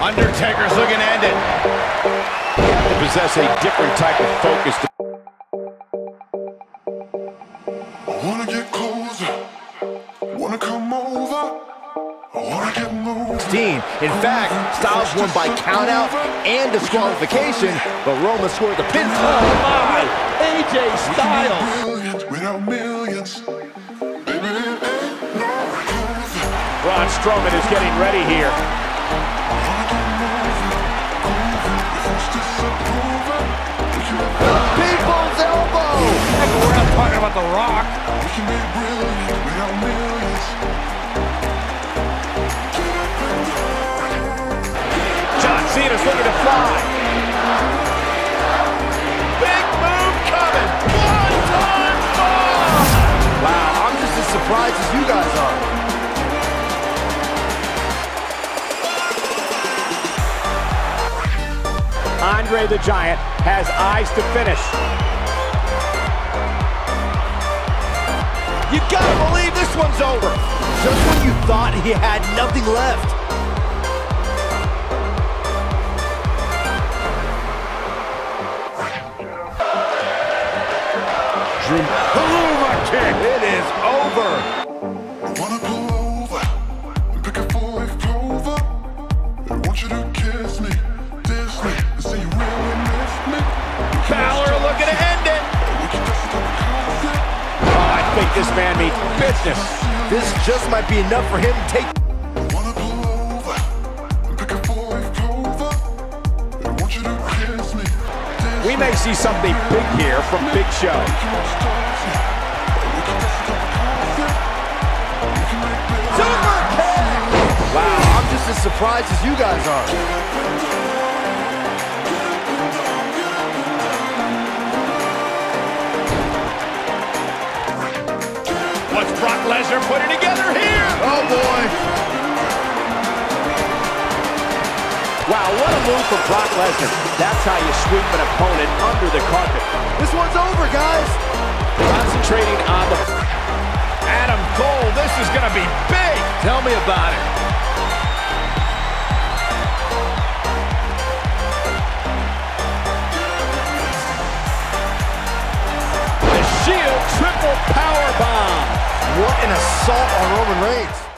Undertaker's looking to end it. To possess a different type of focus. I wanna get closer. Wanna come over. I wanna get moving. Dean. In fact, Styles won by countout and disqualification, but Roman scored the pinfall. Oh my! AJ Styles. Without millions. Baby, it ain't no closer. Braun Strowman is getting ready here. Talking about The Rock. We can be brilliant without millions. John Cena's looking to fly. Big move coming. One time bomb. Wow, I'm just as surprised as you guys are. Andre the Giant has eyes to finish. You gotta believe this one's over. Just when you thought he had nothing left. Drew Claymore kick. It is over. Oh, this man means business. This just might be enough for him to take. Wanna pull over and pick a four-leaf clover. I want you to kiss me, diss We may see something big here from Big Show. me, can't stop me. We can just stop a coffee. We can make business. Super kick! Wow, I'm just as surprised as you guys are. What's Brock Lesnar putting together here? Oh boy. Wow, what a move from Brock Lesnar. That's how you sweep an opponent under the carpet. This one's over, guys. Concentrating on the... Adam Cole, this is going to be big. Tell me about it. The Shield triple power bomb. What an assault on Roman Reigns.